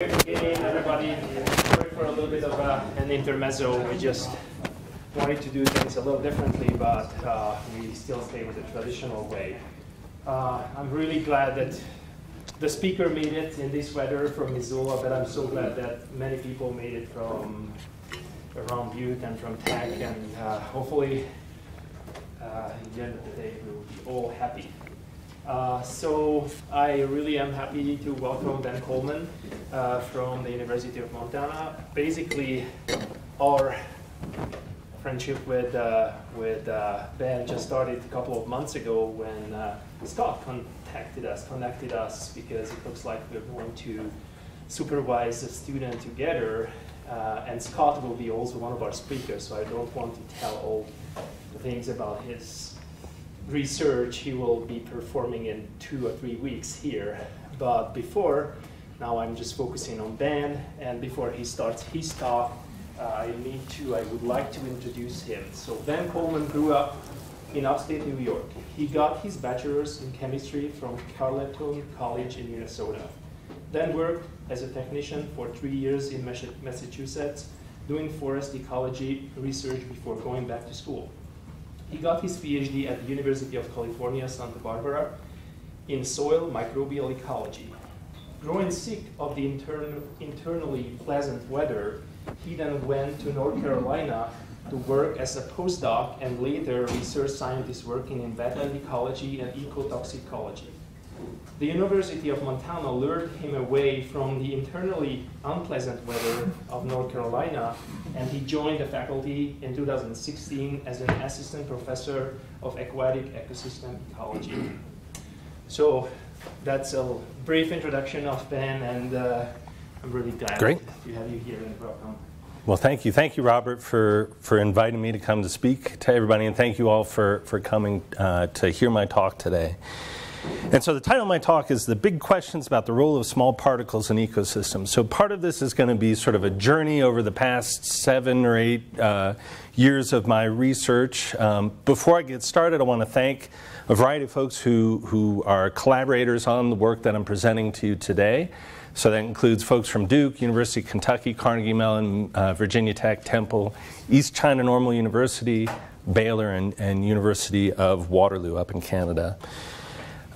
Everybody, for a little bit of uh, an intermezzo. We just wanted to do things a little differently, but uh, we still stay with the traditional way. Uh, I'm really glad that the speaker made it in this weather from Missoula, but I'm so glad that many people made it from around Butte and from Tech, and uh, hopefully, uh, in the end of the day, we will be all happy. Uh, so I really am happy to welcome Ben Colman uh, from the University of Montana. Basically, our friendship with uh, with uh, Ben just started a couple of months ago when uh, Scott contacted us, connected us because it looks like we're going to supervise a student together. And Scott will be also one of our speakers, so I don't want to tell all the things about his research he will be performing in two or three weeks here. But before, now I'm just focusing on Ben, and before he starts his talk, uh, I need to, I would like to introduce him. So Ben Colman grew up in upstate New York. He got his bachelor's in chemistry from Carleton College in Minnesota. Then worked as a technician for three years in Massachusetts, doing forest ecology research before going back to school. He got his PhD at the University of California, Santa Barbara in soil microbial ecology. Growing sick of the intern internally pleasant weather, he then went to North Carolina to work as a postdoc and later research scientist working in wetland ecology and ecotoxicology. The University of Montana lured him away from the internally unpleasant weather of North Carolina, and he joined the faculty in 2016 as an assistant professor of aquatic ecosystem ecology. So that's a brief introduction of Ben, and uh, I'm really glad Great. to have you here and welcome. Well, thank you. Thank you, Robert, for, for inviting me to come to speak to everybody, and thank you all for, for coming uh, to hear my talk today. And so the title of my talk is The Big Questions About the Role of Small Particles in Ecosystems. So part of this is going to be sort of a journey over the past seven or eight uh, years of my research. Um, before I get started, I want to thank a variety of folks who, who are collaborators on the work that I'm presenting to you today. So that includes folks from Duke, University of Kentucky, Carnegie Mellon, uh, Virginia Tech, Temple, East China Normal University, Baylor, and, and University of Waterloo up in Canada.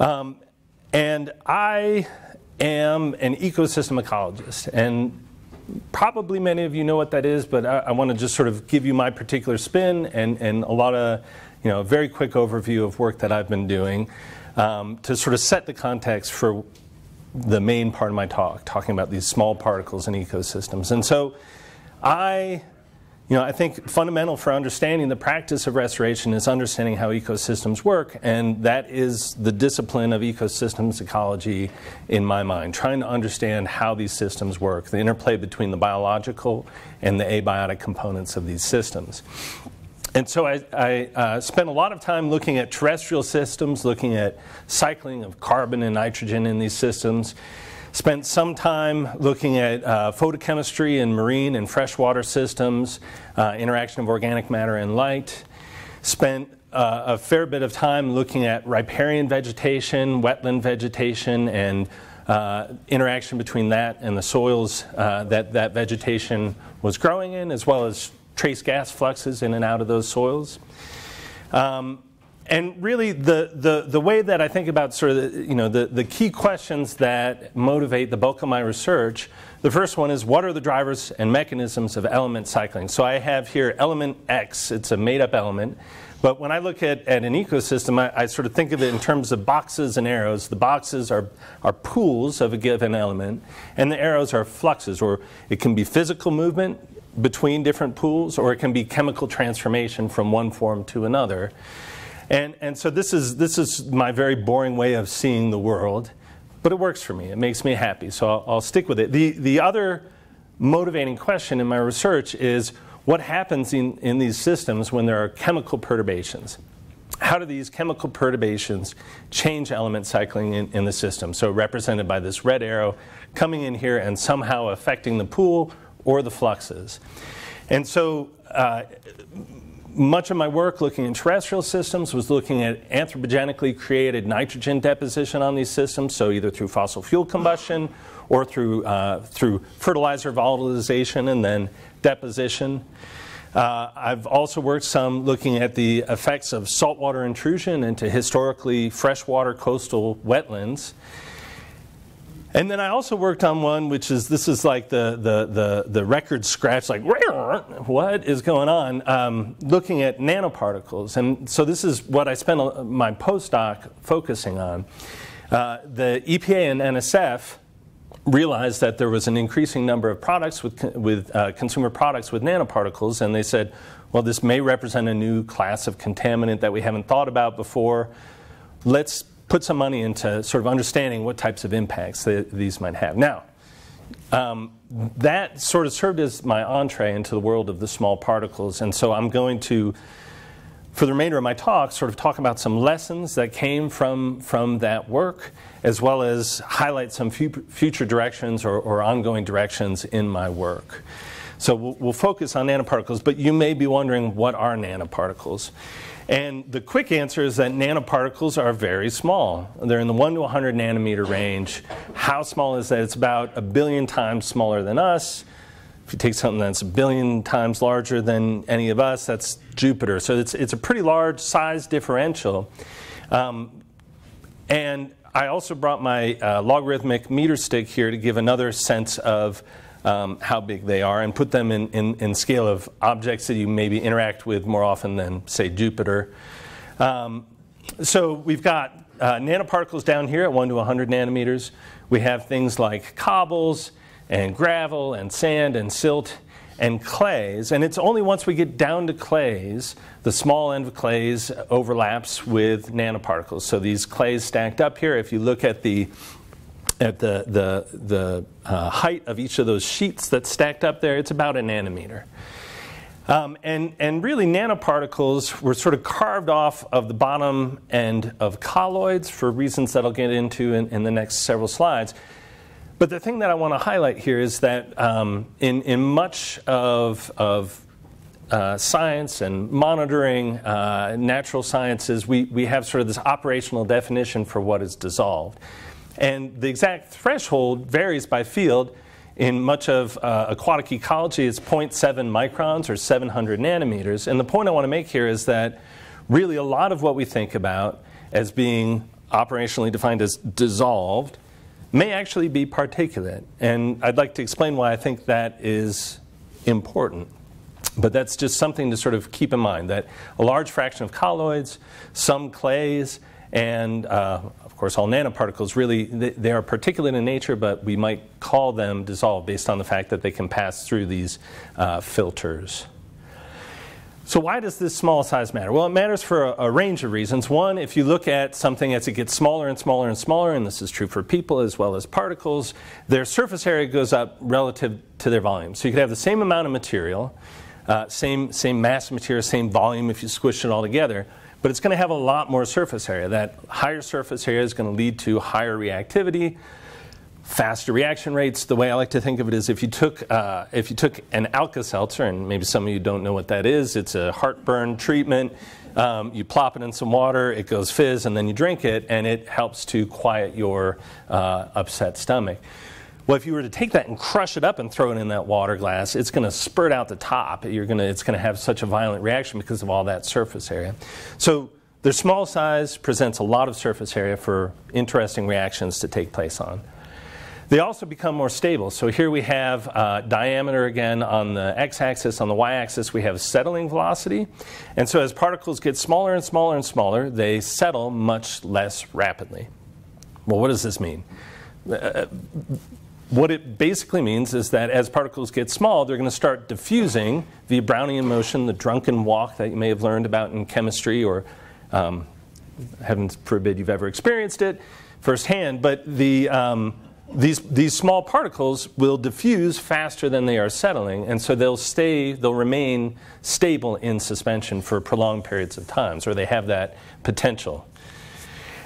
Um, and I am an ecosystem ecologist. And probably many of you know what that is, but I, I want to just sort of give you my particular spin and, and a lot of, you know, a very quick overview of work that I've been doing um, to sort of set the context for the main part of my talk, talking about these small particles in ecosystems. And so I you know, I think fundamental for understanding the practice of restoration is understanding how ecosystems work, and that is the discipline of ecosystems ecology in my mind, trying to understand how these systems work, the interplay between the biological and the abiotic components of these systems. And so I, I uh, spent a lot of time looking at terrestrial systems, looking at cycling of carbon and nitrogen in these systems, Spent some time looking at uh, photochemistry in marine and freshwater systems, uh, interaction of organic matter and light. Spent uh, a fair bit of time looking at riparian vegetation, wetland vegetation, and uh, interaction between that and the soils uh, that that vegetation was growing in, as well as trace gas fluxes in and out of those soils. Um, and really the, the, the way that I think about sort of the, you know, the, the key questions that motivate the bulk of my research, the first one is what are the drivers and mechanisms of element cycling? So I have here element X, it's a made up element. But when I look at, at an ecosystem, I, I, sort of think of it in terms of boxes and arrows. The boxes are, are pools of a given element, and the arrows are fluxes, or it can be physical movement between different pools, or it can be chemical transformation from one form to another. And, and so this is, this is my very boring way of seeing the world, but it works for me. It makes me happy, so I'll, I'll stick with it. The, the other motivating question in my research is what happens in, in these systems when there are chemical perturbations? How do these chemical perturbations change element cycling in, in the system? So, represented by this red arrow coming in here and somehow affecting the pool or the fluxes. And so, uh, much of my work looking at terrestrial systems was looking at anthropogenically created nitrogen deposition on these systems, so either through fossil fuel combustion or through, uh, through fertilizer volatilization and then deposition. Uh, I've also worked some looking at the effects of saltwater intrusion into historically freshwater coastal wetlands. And then I also worked on one, which is this is like the the the, the record scratch, like what is going on? Um, looking at nanoparticles, and so this is what I spent my postdoc focusing on. Uh, the EPA and NSF realized that there was an increasing number of products with with uh, consumer products with nanoparticles, and they said, well, this may represent a new class of contaminant that we haven't thought about before. Let's put some money into sort of understanding what types of impacts these might have. Now, um, that sort of served as my entree into the world of the small particles, and so I'm going to, for the remainder of my talk, sort of talk about some lessons that came from, from that work, as well as highlight some future directions or, or ongoing directions in my work. So we'll, we'll focus on nanoparticles, but you may be wondering what are nanoparticles? And the quick answer is that nanoparticles are very small. They're in the 1 to 100 nanometer range. How small is that? It's about a billion times smaller than us. If you take something that's a billion times larger than any of us, that's Jupiter. So it's, it's a pretty large size differential. Um, and I also brought my uh, logarithmic meter stick here to give another sense of um, how big they are and put them in, in, in, scale of objects that you maybe interact with more often than, say, Jupiter. Um, so we've got uh, nanoparticles down here at 1 to 100 nanometers. We have things like cobbles and gravel and sand and silt and clays. And it's only once we get down to clays, the small end of clays overlaps with nanoparticles. So these clays stacked up here, if you look at the at the, the, the uh, height of each of those sheets that's stacked up there, it's about a nanometer. Um, and, and really, nanoparticles were sort of carved off of the bottom end of colloids for reasons that I'll get into in, in the next several slides. But the thing that I want to highlight here is that um, in, in much of, of uh, science and monitoring uh, natural sciences, we, we have sort of this operational definition for what is dissolved. And the exact threshold varies by field. In much of uh, aquatic ecology, it's 0.7 microns or 700 nanometers. And the point I want to make here is that really a lot of what we think about as being operationally defined as dissolved may actually be particulate. And I'd like to explain why I think that is important. But that's just something to sort of keep in mind that a large fraction of colloids, some clays, and uh, course, all nanoparticles really, they are particulate in nature, but we might call them dissolved based on the fact that they can pass through these uh, filters. So why does this small size matter? Well, it matters for a, a, range of reasons. One, if you look at something as it gets smaller and smaller and smaller, and this is true for people as well as particles, their surface area goes up relative to their volume. So you could have the same amount of material, uh, same, same mass material, same volume if you squish it all together, but it's going to have a lot more surface area. That higher surface area is going to lead to higher reactivity, faster reaction rates. The way I like to think of it is if you took, uh, if you took an Alka-Seltzer, and maybe some of you don't know what that is, it's a heartburn treatment. Um, you plop it in some water, it goes fizz, and then you drink it, and it helps to quiet your uh, upset stomach. Well, if you were to take that and crush it up and throw it in that water glass, it's going to spurt out the top. You're going to, it's going to have such a violent reaction because of all that surface area. So their small size presents a lot of surface area for interesting reactions to take place on. They also become more stable. So here we have uh, diameter again on the x-axis. On the y-axis, we have settling velocity. And so as particles get smaller and smaller and smaller, they settle much less rapidly. Well, what does this mean? Uh, what it basically means is that as particles get small, they're going to start diffusing via Brownian motion, the drunken walk that you may have learned about in chemistry, or um, heaven forbid you've ever experienced it firsthand. But the, um, these, these small particles will diffuse faster than they are settling, and so they'll stay, they'll remain stable in suspension for prolonged periods of time, or they have that potential.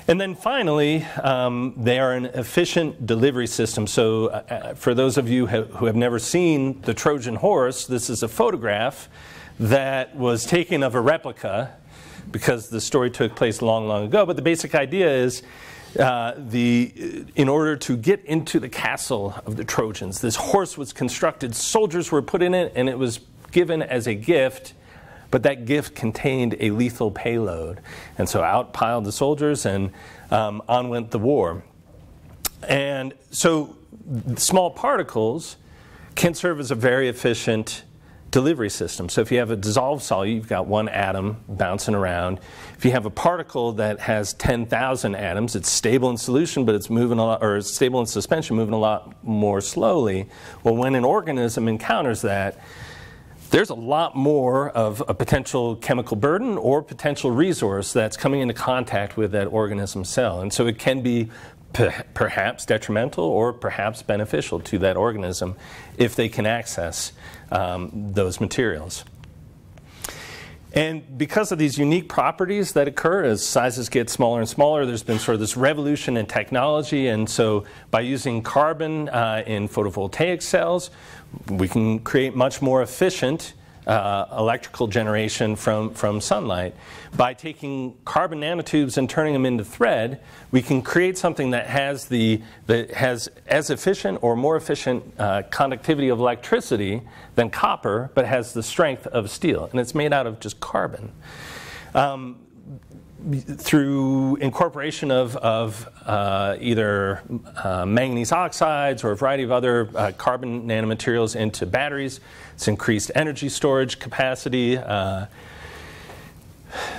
And then finally, um, they are an efficient delivery system. So, uh, uh for those of you who have never seen the Trojan horse, this is a photograph that was taken of a replica because the story took place long, long ago. But the basic idea is uh, the, in order to get into the castle of the Trojans, this horse was constructed, soldiers were put in it, and it was given as a gift, but that gift contained a lethal payload. And so out piled the soldiers, and um, on went the war. And so small particles can serve as a very efficient delivery system. So if you have a dissolved solute, you've got one atom bouncing around. If you have a particle that has 10,000 atoms, it's stable in solution, but it's moving a lot, or it's stable in suspension, moving a lot more slowly. Well, when an organism encounters that, there's a lot more of a potential chemical burden or potential resource that's coming into contact with that organism cell. And so it can be perhaps detrimental or perhaps beneficial to that organism if they can access um, those materials. And because of these unique properties that occur as sizes get smaller and smaller, there's been sort of this revolution in technology. And so, by using carbon uh, in photovoltaic cells, we can create much more efficient uh, electrical generation from, from sunlight. By taking carbon nanotubes and turning them into thread, we can create something that has, the, that has as efficient or more efficient uh, conductivity of electricity than copper, but has the strength of steel. And it's made out of just carbon. Um, through incorporation of, of uh, either uh, manganese oxides or a variety of other uh, carbon nanomaterials into batteries, it's increased energy storage capacity. Uh,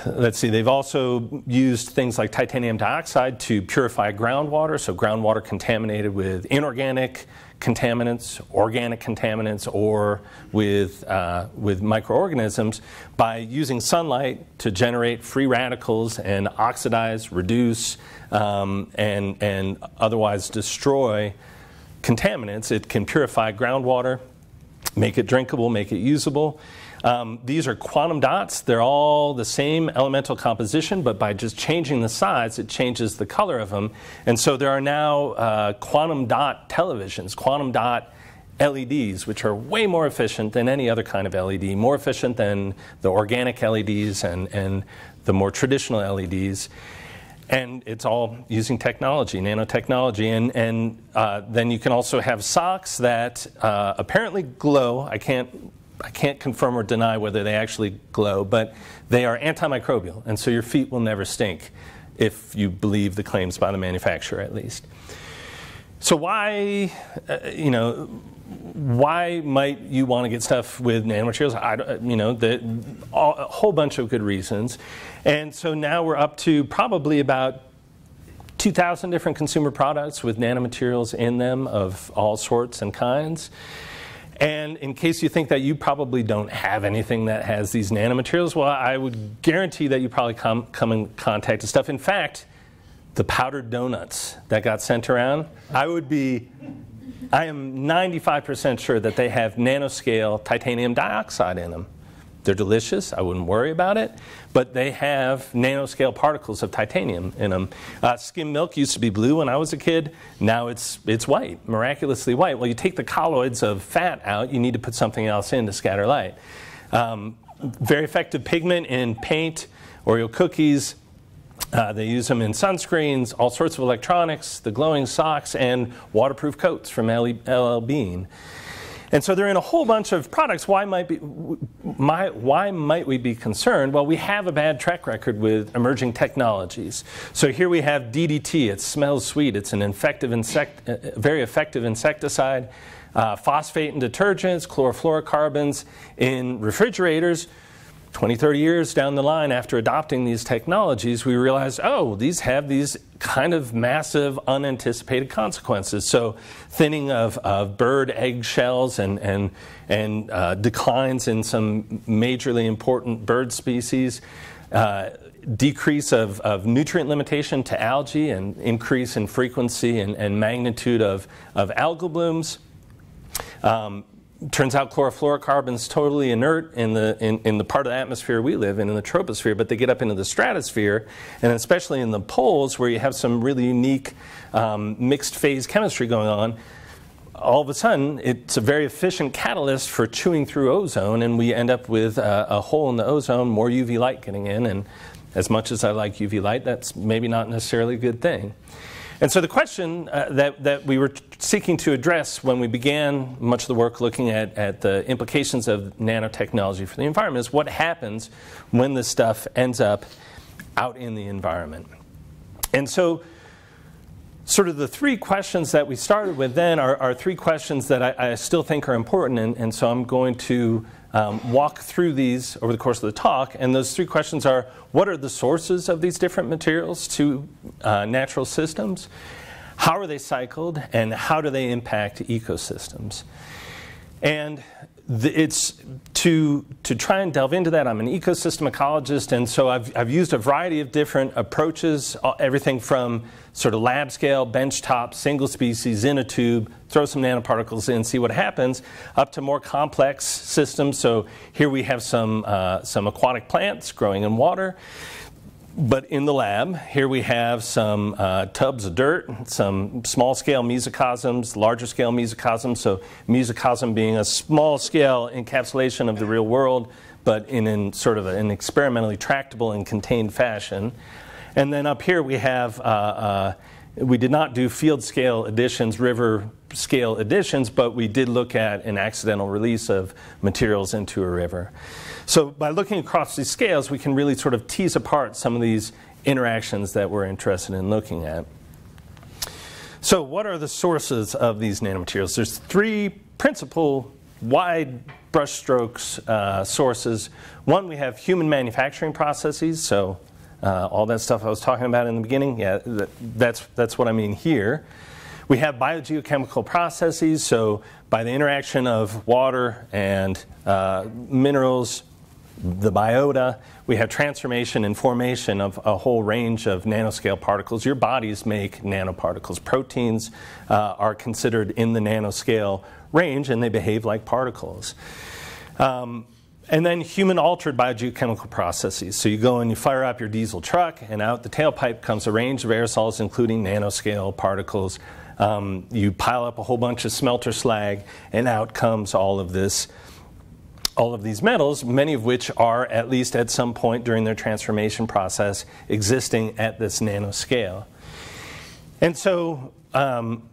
let's see, they've also used things like titanium dioxide to purify groundwater, so groundwater contaminated with inorganic contaminants, organic contaminants, or with, uh, with microorganisms by using sunlight to generate free radicals and oxidize, reduce, um, and, and otherwise destroy contaminants. It can purify groundwater, make it drinkable, make it usable. Um, these are quantum dots. They're all the same elemental composition, but by just changing the size, it changes the color of them. And so there are now uh, quantum dot televisions, quantum dot LEDs, which are way more efficient than any other kind of LED, more efficient than the organic LEDs and, and the more traditional LEDs. And it's all using technology, nanotechnology. And, and uh, then you can also have socks that uh, apparently glow. I can't I can't confirm or deny whether they actually glow, but they are antimicrobial, and so your feet will never stink if you believe the claims by the manufacturer, at least. So why, uh, you know, why might you want to get stuff with nanomaterials? I, you know, the, all, a whole bunch of good reasons, and so now we're up to probably about 2,000 different consumer products with nanomaterials in them of all sorts and kinds. And in case you think that you probably don't have anything that has these nanomaterials, well, I would guarantee that you probably come, come in contact with stuff. In fact, the powdered donuts that got sent around, I would be, I am 95% sure that they have nanoscale titanium dioxide in them. They're delicious. I wouldn't worry about it. But they have nanoscale particles of titanium in them. Uh, skim milk used to be blue when I was a kid. Now it's, it's white, miraculously white. Well, you take the colloids of fat out, you need to put something else in to scatter light. Um, very effective pigment in paint, Oreo cookies. Uh, they use them in sunscreens, all sorts of electronics, the glowing socks, and waterproof coats from LL Bean. And so they're in a whole bunch of products. Why might, be, why might we be concerned? Well, we have a bad track record with emerging technologies. So here we have DDT. It smells sweet. It's an effective insect, uh, very effective insecticide. Uh, phosphate in detergents, chlorofluorocarbons in refrigerators. 20, 30 years down the line after adopting these technologies, we realized, oh, these have these kind of massive unanticipated consequences. So, thinning of, of bird egg shells and, and, and uh, declines in some majorly important bird species. Uh, decrease of, of nutrient limitation to algae and increase in frequency and, and magnitude of, of algal blooms. Um, turns out chlorofluorocarbons totally inert in the in, in the part of the atmosphere we live in in the troposphere but they get up into the stratosphere and especially in the poles where you have some really unique um, mixed phase chemistry going on all of a sudden it's a very efficient catalyst for chewing through ozone and we end up with a, a hole in the ozone more uv light getting in and as much as I like UV light, that's maybe not necessarily a good thing. And so the question uh, that, that we were seeking to address when we began much of the work looking at, at the implications of nanotechnology for the environment is what happens when this stuff ends up out in the environment. And so sort of the three questions that we started with then are, are three questions that I, I, still think are important, and, and so I'm going to um, walk through these over the course of the talk. And those three questions are what are the sources of these different materials to uh, natural systems? How are they cycled? And how do they impact ecosystems? And it's to, to try and delve into that. I'm an ecosystem ecologist, and so I've, I've used a variety of different approaches, uh, everything from sort of lab scale, benchtop, single species in a tube, throw some nanoparticles in, see what happens, up to more complex systems. So here we have some, uh, some aquatic plants growing in water. But in the lab, here we have some uh, tubs of dirt, some small scale mesocosms, larger scale mesocosms. So, mesocosm being a small scale encapsulation of the real world, but in, in sort of an experimentally tractable and contained fashion. And then up here we have, uh, uh, we did not do field scale additions, river scale additions, but we did look at an accidental release of materials into a river. So by looking across these scales, we can really sort of tease apart some of these interactions that we're interested in looking at. So what are the sources of these nanomaterials? There's three principal wide brushstrokes uh, sources. One, we have human manufacturing processes, so uh, all that stuff I was talking about in the beginning, yeah, that, that's, that's what I mean here. We have biogeochemical processes, so by the interaction of water and uh, minerals, the biota, we have transformation and formation of a whole range of nanoscale particles. Your bodies make nanoparticles. Proteins uh, are considered in the nanoscale range and they behave like particles. Um, and then human altered biogeochemical processes. So you go and you fire up your diesel truck, and out the tailpipe comes a range of aerosols, including nanoscale particles. Um, you pile up a whole bunch of smelter slag, and out comes all of this all of these metals, many of which are, at least at some point during their transformation process, existing at this nanoscale. And so, um,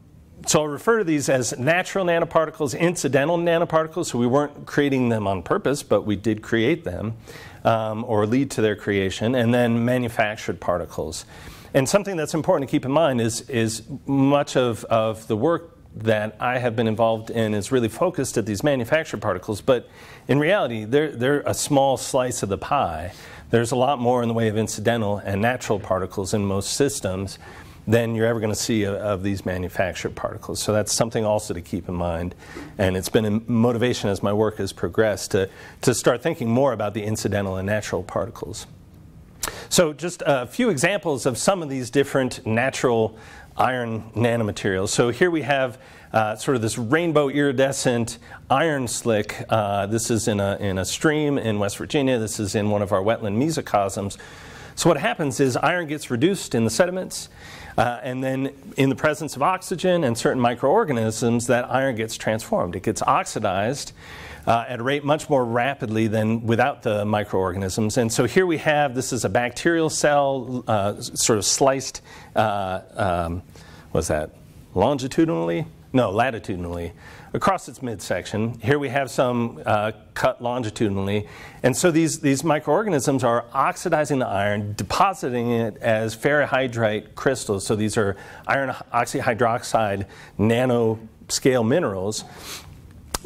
so I'll refer to these as natural nanoparticles, incidental nanoparticles. So we weren't creating them on purpose, but we did create them um, or lead to their creation, and then manufactured particles. And something that's important to keep in mind is, is much of, of the work that I have been involved in is really focused at these manufactured particles, but in reality, they're, they're a small slice of the pie. There's a lot more in the way of incidental and natural particles in most systems than you're ever going to see of, these manufactured particles. So that's something also to keep in mind. And it's been a motivation as my work has progressed to, to start thinking more about the incidental and natural particles. So just a few examples of some of these different natural iron nanomaterials. So here we have uh, sort of this rainbow iridescent iron slick. Uh, this is in a, in a stream in West Virginia. This is in one of our wetland mesocosms. So what happens is iron gets reduced in the sediments, uh, and then in the presence of oxygen and certain microorganisms, that iron gets transformed. It gets oxidized, uh, at a rate much more rapidly than without the microorganisms. And so here we have this is a bacterial cell, uh, sort of sliced, uh, um, what's that, longitudinally? No, latitudinally. Across its midsection. Here we have some uh, cut longitudinally. And so these, these microorganisms are oxidizing the iron, depositing it as ferrihydrite crystals. So these are iron oxyhydroxide nanoscale minerals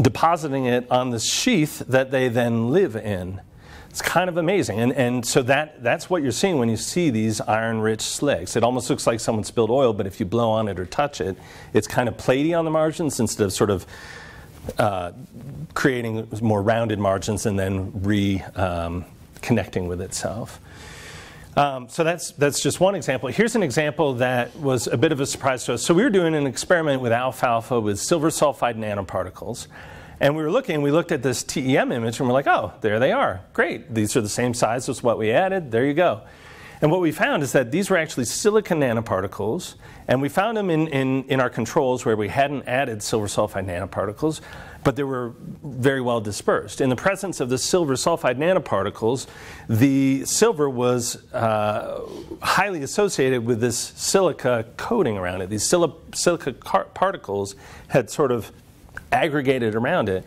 depositing it on the sheath that they then live in. It's kind of amazing. And, and so that, that's what you're seeing when you see these iron rich slicks. It almost looks like someone spilled oil, but if you blow on it or touch it, it's kind of platy on the margins instead of sort of uh, creating more rounded margins and then reconnecting um, with itself. Um, so that's, that's just one example. Here's an example that was a bit of a surprise to us. So we were doing an experiment with alfalfa with silver sulfide nanoparticles. And we were looking, we looked at this TEM image and we're like, oh, there they are. Great. These are the same size as what we added. There you go. And what we found is that these were actually silicon nanoparticles, and we found them in, in, in our controls where we hadn't added silver sulfide nanoparticles. But they were very well dispersed. In the presence of the silver sulfide nanoparticles, the silver was uh, highly associated with this silica coating around it. These silica particles had sort of aggregated around it.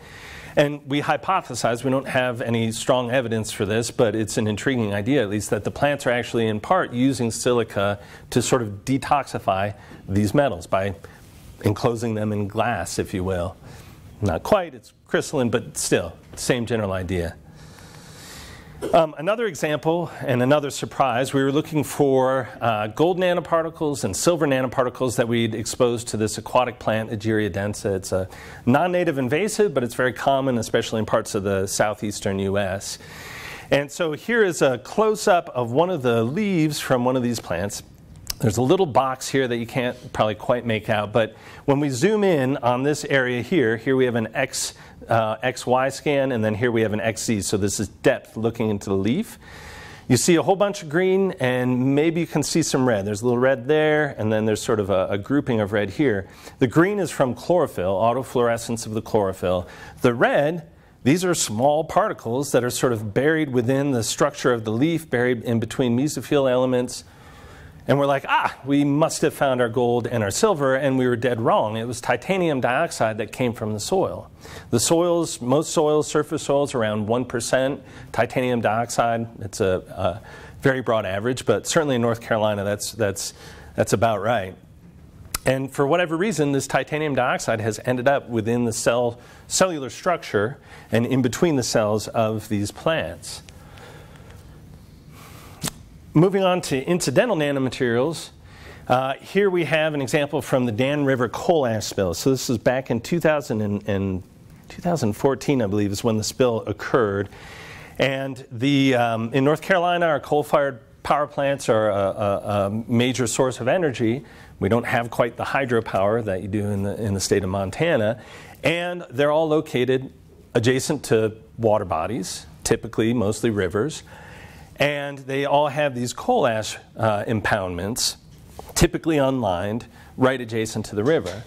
And we hypothesize, we don't have any strong evidence for this, but it's an intriguing idea at least, that the plants are actually in part using silica to sort of detoxify these metals by enclosing them in glass, if you will. Not quite, it's crystalline, but still, same general idea. Um, another example and another surprise, we were looking for uh, gold nanoparticles and silver nanoparticles that we'd exposed to this aquatic plant, Egeria densa. It's a non-native invasive, but it's very common, especially in parts of the southeastern U.S. And so here is a close-up of one of the leaves from one of these plants. There's a little box here that you can't probably quite make out, but when we zoom in on this area here, here we have an X, uh, XY scan, and then here we have an XZ. So this is depth looking into the leaf. You see a whole bunch of green, and maybe you can see some red. There's a little red there, and then there's sort of a, a grouping of red here. The green is from chlorophyll, autofluorescence of the chlorophyll. The red these are small particles that are sort of buried within the structure of the leaf, buried in between mesophyll elements. And we're like, ah, we must have found our gold and our silver, and we were dead wrong. It was titanium dioxide that came from the soil. The soils, most soils, surface soils, around 1% titanium dioxide. It's a, a very broad average, but certainly in North Carolina, that's, that's, that's about right. And for whatever reason, this titanium dioxide has ended up within the cell, cellular structure and in between the cells of these plants. Moving on to incidental nanomaterials, uh, here we have an example from the Dan River coal ash spill. So this is back in 2000 and, and 2014, I believe, is when the spill occurred. And the, um, in North Carolina, our coal-fired power plants are a, a, a, major source of energy. We don't have quite the hydropower that you do in the, in the state of Montana. And they're all located adjacent to water bodies, typically mostly rivers and they all have these coal ash uh, impoundments, typically unlined, right adjacent to the river.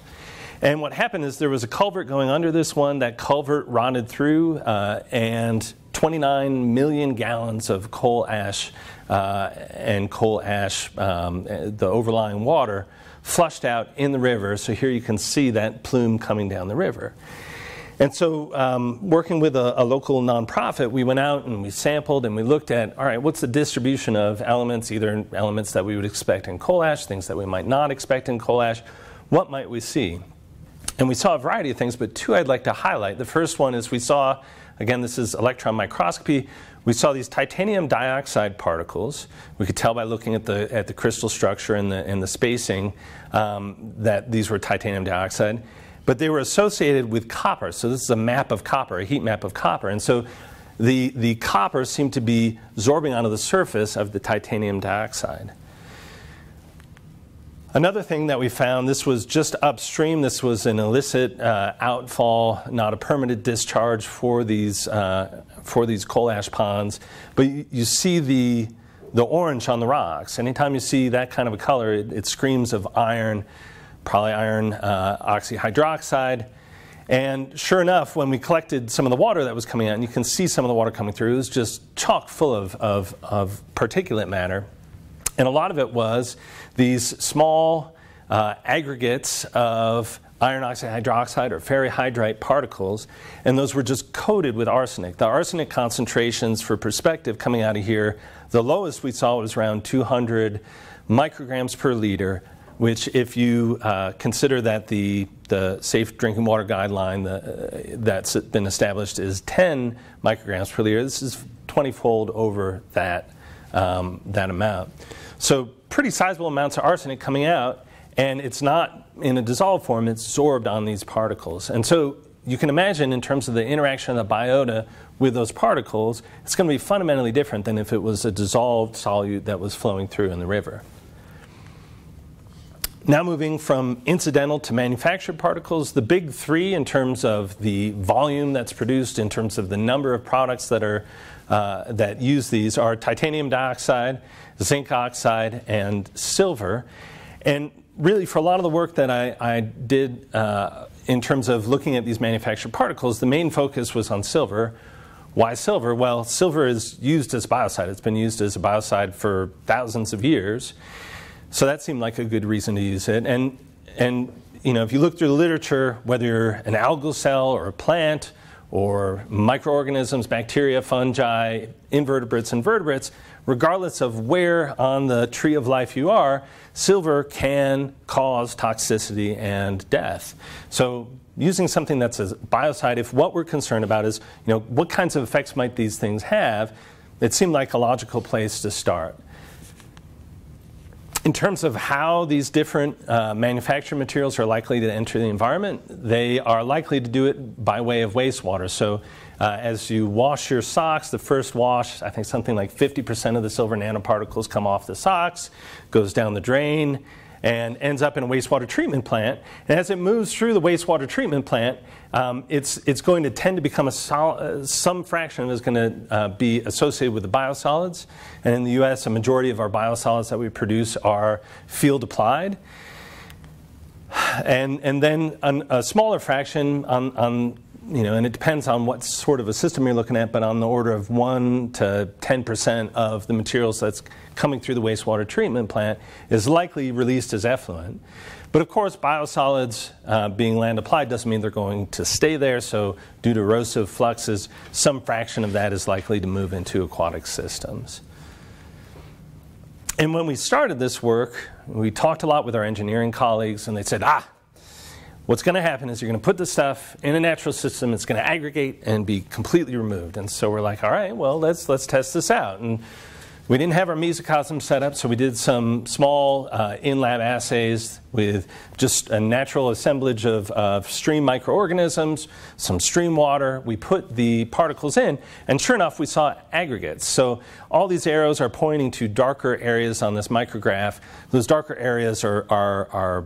And what happened is there was a culvert going under this one. That culvert rotted through, uh, and 29 million gallons of coal ash uh, and coal ash, um, the overlying water, flushed out in the river. So here you can see that plume coming down the river. And so, um, working with a, a, local nonprofit, we went out and we sampled and we looked at all right, what's the distribution of elements, either elements that we would expect in coal ash, things that we might not expect in coal ash, what might we see? And we saw a variety of things, but two I'd like to highlight. The first one is we saw, again, this is electron microscopy. We saw these titanium dioxide particles. We could tell by looking at the, at the crystal structure and the, and the spacing um, that these were titanium dioxide but they were associated with copper. So this is a map of copper, a heat map of copper. And so the, the copper seemed to be absorbing onto the surface of the titanium dioxide. Another thing that we found, this was just upstream, this was an illicit uh, outfall, not a permanent discharge for these, uh, for these coal ash ponds. But you, you, see the, the orange on the rocks. Anytime you see that kind of a color, it, it screams of iron polyiron uh, oxyhydroxide. And sure enough, when we collected some of the water that was coming out, and you can see some of the water coming through, it was just chock full of, of, of particulate matter. And a lot of it was these small uh, aggregates of iron oxide hydroxide or ferrihydrite particles, and those were just coated with arsenic. The arsenic concentrations, for perspective, coming out of here, the lowest we saw was around 200 micrograms per liter which if you uh, consider that the, the safe drinking water guideline the, uh, that's been established is 10 micrograms per liter, this is 20 fold over that, um, that amount. So pretty sizable amounts of arsenic coming out, and it's not in a dissolved form, it's absorbed on these particles. And so you can imagine in terms of the interaction of the biota with those particles, it's going to be fundamentally different than if it was a dissolved solute that was flowing through in the river. Now moving from incidental to manufactured particles, the big three in terms of the volume that's produced, in terms of the number of products that are uh, that use these, are titanium dioxide, zinc oxide, and silver. And really, for a lot of the work that I, I did uh, in terms of looking at these manufactured particles, the main focus was on silver. Why silver? Well, silver is used as a biocide. It's been used as a biocide for thousands of years. So that seemed like a good reason to use it. And, and you know, if you look through the literature, whether you're an algal cell or a plant or microorganisms, bacteria, fungi, invertebrates, and vertebrates, regardless of where on the tree of life you are, silver can cause toxicity and death. So using something that's a biocide, if what we're concerned about is, you know, what kinds of effects might these things have, it seemed like a logical place to start in terms of how these different uh, manufactured materials are likely to enter the environment, they are likely to do it by way of wastewater. So, uh, as you wash your socks, the first wash, I think something like 50% of the silver nanoparticles come off the socks, goes down the drain, and ends up in a wastewater treatment plant. And as it moves through the wastewater treatment plant, um, it's, it's going to tend to become a sol- uh, some fraction is going to uh, be associated with the biosolids. And in the US, a majority of our biosolids that we produce are field applied. And, and then an, a smaller fraction on, on you know, and it depends on what sort of a system you're looking at, but on the order of 1 to 10% of the materials that's coming through the wastewater treatment plant is likely released as effluent. But of course, biosolids uh, being land applied doesn't mean they're going to stay there. So, due to erosive fluxes, some fraction of that is likely to move into aquatic systems. And when we started this work, we talked a lot with our engineering colleagues, and they said, ah, what's going to happen is you're going to put the stuff in a natural system, it's going to aggregate and be completely removed. And so we're like, all right, well, let's, let's test this out. And we didn't have our mesocosm set up, so we did some small uh, in lab assays with just a natural assemblage of, of, stream microorganisms, some stream water. We put the particles in, and sure enough, we saw aggregates. So all these arrows are pointing to darker areas on this micrograph. Those darker areas are, are, are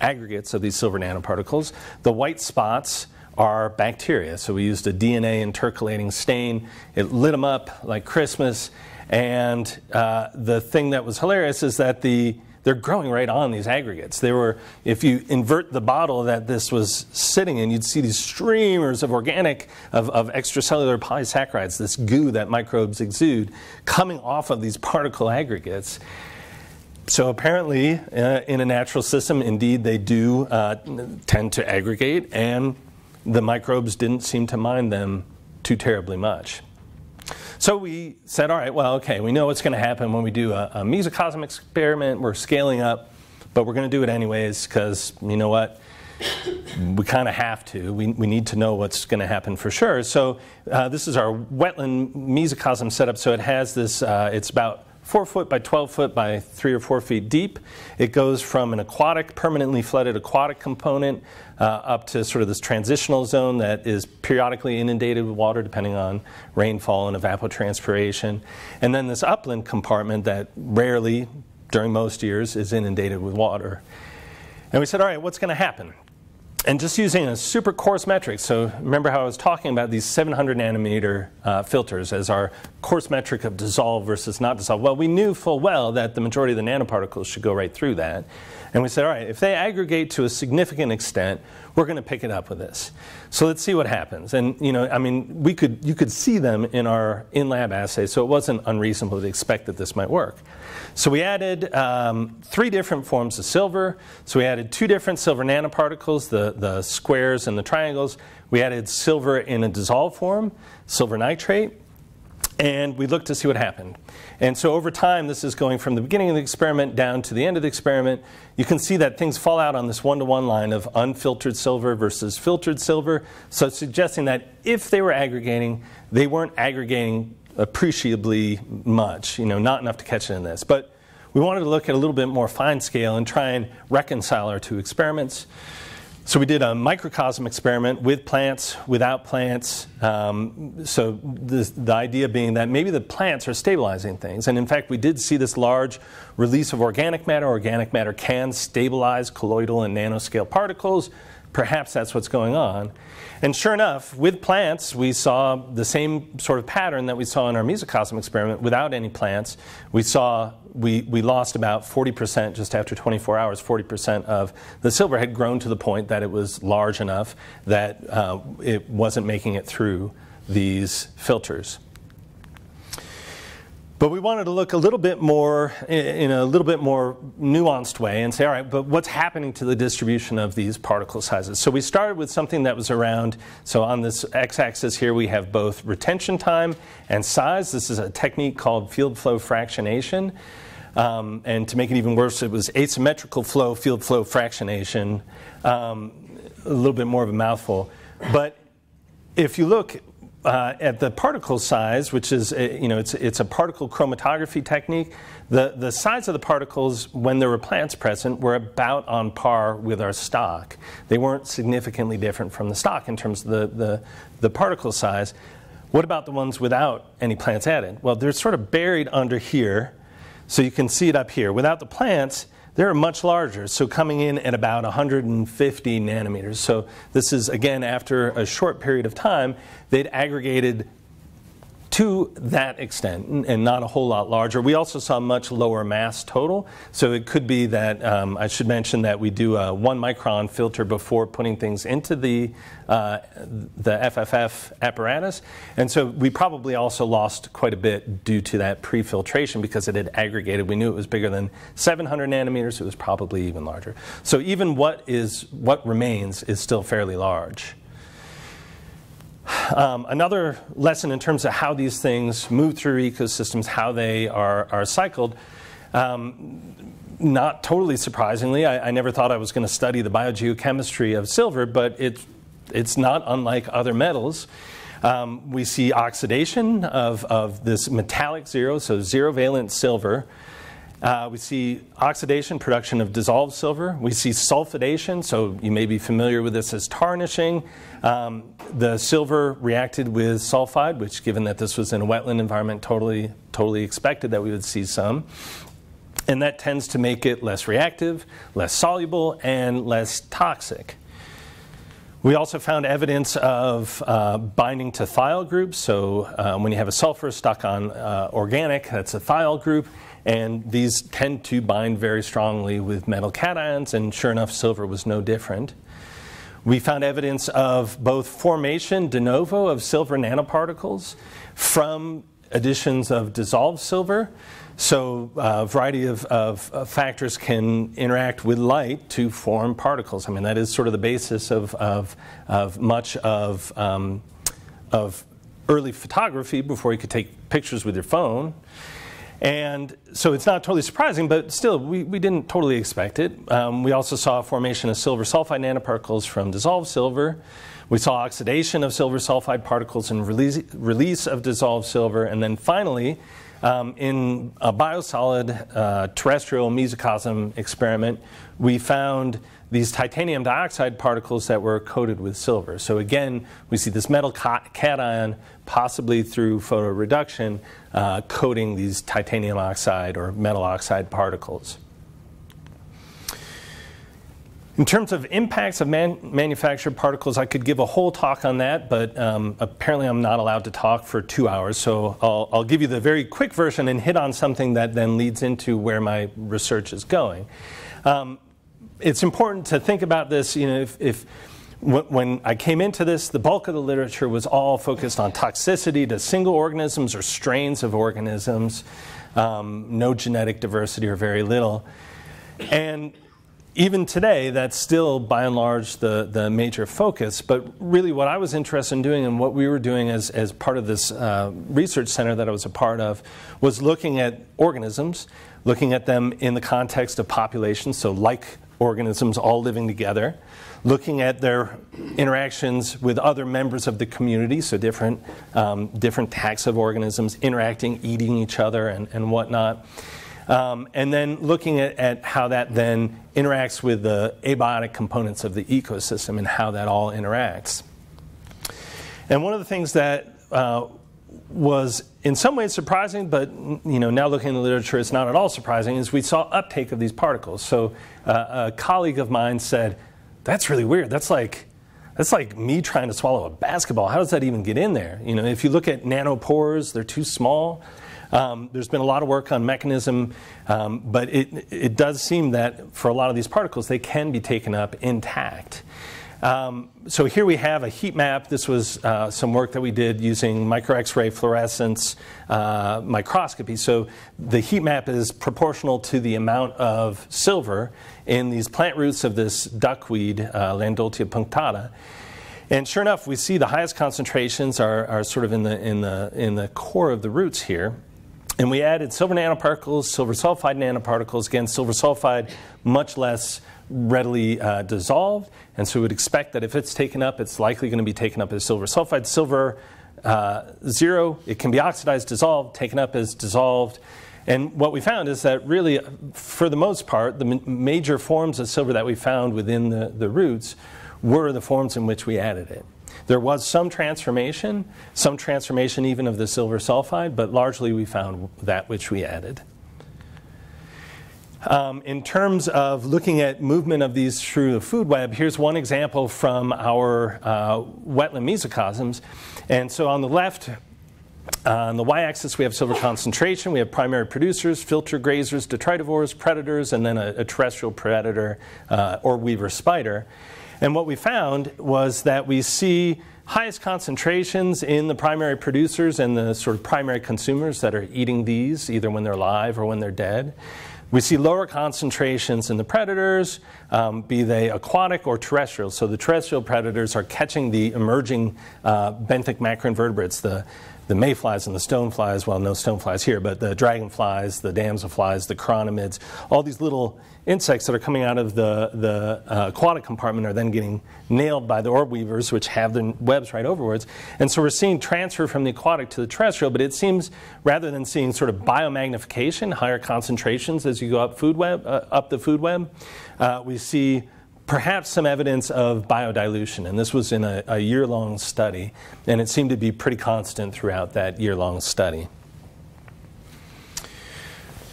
aggregates of these silver nanoparticles. The white spots are bacteria. So we used a DNA intercalating stain. It lit them up like Christmas and uh, the thing that was hilarious is that the they're growing right on these aggregates. They were, if you invert the bottle that this was sitting in, you'd see these streamers of organic, of, of extracellular polysaccharides, this goo that microbes exude, coming off of these particle aggregates. So apparently, uh, in a natural system, indeed, they do uh, tend to aggregate, and the microbes didn't seem to mind them too terribly much. So we said, all right, well, okay, we know what's going to happen when we do a, a mesocosm experiment. We're scaling up, but we're going to do it anyways because you know what? we kind of have to. We, we need to know what's going to happen for sure. So uh, this is our wetland mesocosm setup. So it has this. Uh, it's about four foot by 12 foot by three or four feet deep. It goes from an aquatic, permanently flooded aquatic component uh, up to sort of this transitional zone that is periodically inundated with water depending on rainfall and evapotranspiration. And then this upland compartment that rarely, during most years, is inundated with water. And we said, all right, what's going to happen? And just using a super coarse metric. So remember how I was talking about these 700 nanometer uh, filters as our coarse metric of dissolve versus not dissolve. Well, we knew full well that the majority of the nanoparticles should go right through that. And we said, all right, if they aggregate to a significant extent, we're going to pick it up with this. So let's see what happens. And you know, I mean, we could you could see them in our in-lab assay, so it wasn't unreasonable to expect that this might work. So we added um, three different forms of silver. So we added two different silver nanoparticles, the, the squares and the triangles. We added silver in a dissolved form, silver nitrate, and we looked to see what happened. And so over time, this is going from the beginning of the experiment down to the end of the experiment. You can see that things fall out on this one to one line of unfiltered silver versus filtered silver. So suggesting that if they were aggregating, they weren't aggregating appreciably much, you know, not enough to catch it in this. But we wanted to look at a little bit more fine scale and try and reconcile our two experiments. So we did a microcosm experiment with plants, without plants. Um, so the, the idea being that maybe the plants are stabilizing things. And in fact, we did see this large release of organic matter. Organic matter can stabilize colloidal and nanoscale particles. Perhaps that's what's going on. And sure enough, with plants, we saw the same sort of pattern that we saw in our mesocosm experiment without any plants. We saw we, we lost about 40% just after 24 hours. 40% of the silver had grown to the point that it was large enough that uh, it wasn't making it through these filters. But we wanted to look a little bit more in a little bit more nuanced way and say, all right, but what's happening to the distribution of these particle sizes? So we started with something that was around, so on this x-axis here we have both retention time and size. This is a technique called field flow fractionation. Um, and to make it even worse, it was asymmetrical flow, field flow fractionation. Um, a little bit more of a mouthful. But if you look uh, at the particle size, which is, a, you know, it's, it's a particle chromatography technique, the, the size of the particles when there were plants present were about on par with our stock. They weren't significantly different from the stock in terms of the, the, the particle size. What about the ones without any plants added? Well, they're sort of buried under here, so you can see it up here. Without the plants, they're much larger, so coming in at about 150 nanometers. So this is, again, after a short period of time, they'd aggregated to that extent and not a whole lot larger. We also saw much lower mass total. So it could be that um, I should mention that we do a one micron filter before putting things into the, uh, the FFF apparatus. And so we probably also lost quite a bit due to that pre-filtration because it had aggregated. We knew it was bigger than 700 nanometers. It was probably even larger. So even what is what remains is still fairly large. Um, another lesson in terms of how these things move through ecosystems, how they are, are cycled. Um, not totally surprisingly, I, I, never thought I was going to study the biogeochemistry of silver, but it, it's not unlike other metals. Um, we see oxidation of, of this metallic zero, so zero valent silver, uh, we see oxidation, production of dissolved silver. We see sulfidation, so you may be familiar with this as tarnishing. Um, the silver reacted with sulfide, which, given that this was in a wetland environment, totally, totally expected that we would see some. And that tends to make it less reactive, less soluble, and less toxic. We also found evidence of uh, binding to thiol groups. So um, when you have a sulfur stuck on uh, organic, that's a thiol group. And these tend to bind very strongly with metal cations, and sure enough, silver was no different. We found evidence of both formation de novo of silver nanoparticles from additions of dissolved silver. So uh, a variety of, of, of, factors can interact with light to form particles. I mean, that is sort of the basis of, of, of much of, um, of early photography before you could take pictures with your phone. And so it's not totally surprising, but still, we, we didn't totally expect it. Um, we also saw formation of silver sulfide nanoparticles from dissolved silver. We saw oxidation of silver sulfide particles and release, release of dissolved silver. And then finally, um, in a biosolid uh, terrestrial mesocosm experiment, we found these titanium dioxide particles that were coated with silver. So again, we see this metal cation, possibly through photoreduction, uh, coating these titanium oxide or metal oxide particles. In terms of impacts of man manufactured particles, I could give a whole talk on that, but um, apparently I'm not allowed to talk for two hours. So I'll, I'll, give you the very quick version and hit on something that then leads into where my research is going. Um, it's important to think about this. You know, if, if when I came into this, the bulk of the literature was all focused on toxicity to single organisms or strains of organisms, um, no genetic diversity or very little. And even today, that's still by and large the, the major focus. But really, what I was interested in doing and what we were doing as, as part of this uh, research center that I was a part of was looking at organisms, looking at them in the context of populations, so like organisms all living together, looking at their interactions with other members of the community, so different, um, different types of organisms interacting, eating each other, and, and whatnot. Um, and then looking at, at, how that then interacts with the abiotic components of the ecosystem and how that all interacts. And one of the things that uh, was in some ways surprising, but you know now looking in the literature, it's not at all surprising. Is we saw uptake of these particles. So uh, a colleague of mine said, that's really weird. That's like, that's like me trying to swallow a basketball. How does that even get in there? You know, if you look at nanopores, they're too small. Um, there's been a lot of work on mechanism, um, but it, it does seem that for a lot of these particles, they can be taken up intact. Um, so here we have a heat map. This was uh, some work that we did using micro X-ray fluorescence uh, microscopy. So the heat map is proportional to the amount of silver in these plant roots of this duckweed, uh, Landoltia punctata. And sure enough, we see the highest concentrations are, are sort of in the, in, the, in the core of the roots here. And we added silver nanoparticles, silver sulfide nanoparticles. Again, silver sulfide much less readily uh, dissolved. And so we would expect that if it's taken up, it's likely going to be taken up as silver sulfide. Silver uh, zero, it can be oxidized, dissolved, taken up as dissolved. And what we found is that really, for the most part, the major forms of silver that we found within the, the roots were the forms in which we added it. There was some transformation, some transformation even of the silver sulfide, but largely we found that which we added. Um, in terms of looking at movement of these through the food web, here's one example from our uh, wetland mesocosms. And so on the left, uh, on the y-axis, we have silver concentration. We have primary producers, filter grazers, detritivores, predators, and then a, a terrestrial predator uh, or weaver spider. And what we found was that we see highest concentrations in the primary producers and the sort of primary consumers that are eating these, either when they're alive or when they're dead. We see lower concentrations in the predators, um, be they aquatic or terrestrial. So the terrestrial predators are catching the emerging uh, benthic macroinvertebrates, the the mayflies and the stoneflies, well, no stoneflies here, but the dragonflies, the damselflies, the chironomids, all these little insects that are coming out of the, the uh, aquatic compartment are then getting nailed by the orb weavers, which have the webs right overwards. And so we're seeing transfer from the aquatic to the terrestrial, but it seems rather than seeing sort of biomagnification, higher concentrations as you go up food web, uh, up the food web, uh, we see perhaps some evidence of biodilution. And this was in a, a year long study, and it seemed to be pretty constant throughout that year long study.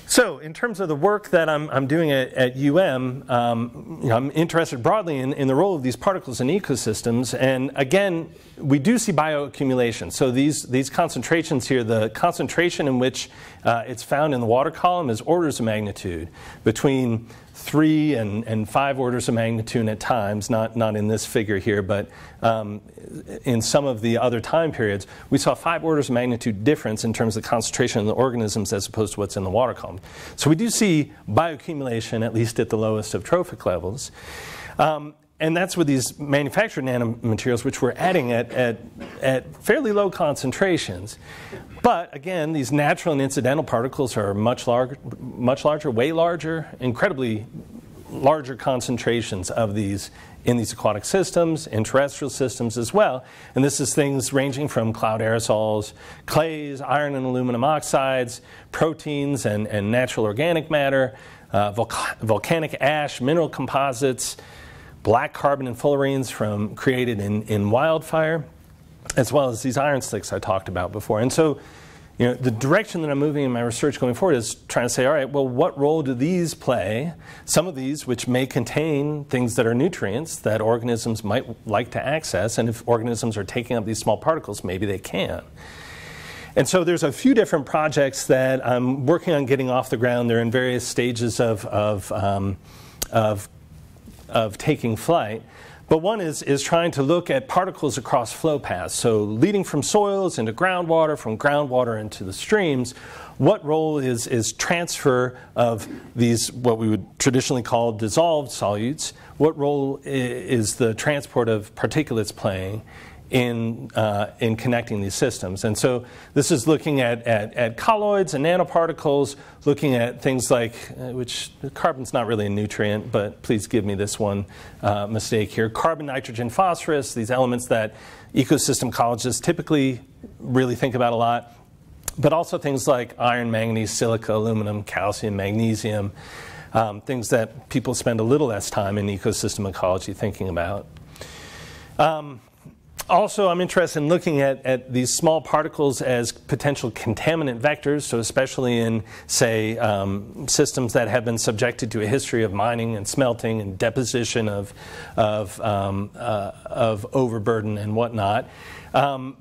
So, in terms of the work that I'm, I'm doing at, at UM, um, you know, I'm interested broadly in, in, the role of these particles in ecosystems. And again, we do see bioaccumulation. So, these, these concentrations here, the concentration in which uh, it's found in the water column is orders of magnitude between three and, and five orders of magnitude at times, not, not in this figure here, but um, in some of the other time periods, we saw five orders of magnitude difference in terms of the concentration in the organisms as opposed to what's in the water column. So we do see bioaccumulation, at least at the lowest of trophic levels. Um, and that's with these manufactured nanomaterials, which we're adding at, at, at fairly low concentrations. But again, these natural and incidental particles are much larger, much larger, way larger, incredibly larger concentrations of these in these aquatic systems, in terrestrial systems as well. And this is things ranging from cloud aerosols, clays, iron and aluminum oxides, proteins and, and natural organic matter, uh, volcanic ash, mineral composites, black carbon and fullerenes from created in, in wildfire, as well as these iron slicks I talked about before. And so, you know, the direction that I'm moving in my research going forward is trying to say, all right, well, what role do these play? Some of these, which may contain things that are nutrients that organisms might like to access, and if organisms are taking up these small particles, maybe they can. And so there's a few different projects that I'm working on getting off the ground. They're in various stages of, of, um, of of taking flight. But one is, is trying to look at particles across flow paths. So, leading from soils into groundwater, from groundwater into the streams, what role is, is transfer of these, what we would traditionally call dissolved solutes? What role is the transport of particulates playing? In, uh, in connecting these systems. And so this is looking at, at, at colloids and nanoparticles, looking at things like, uh, which carbon's not really a nutrient, but please give me this one uh, mistake here. Carbon, nitrogen, phosphorus, these elements that ecosystem ecologists typically really think about a lot. But also things like iron, manganese, silica, aluminum, calcium, magnesium, um, things that people spend a little less time in ecosystem ecology thinking about. Um, also, I'm interested in looking at, at these small particles as potential contaminant vectors, so especially in, say, um, systems that have been subjected to a history of mining and smelting and deposition of, of, um, uh, of overburden and whatnot. Um,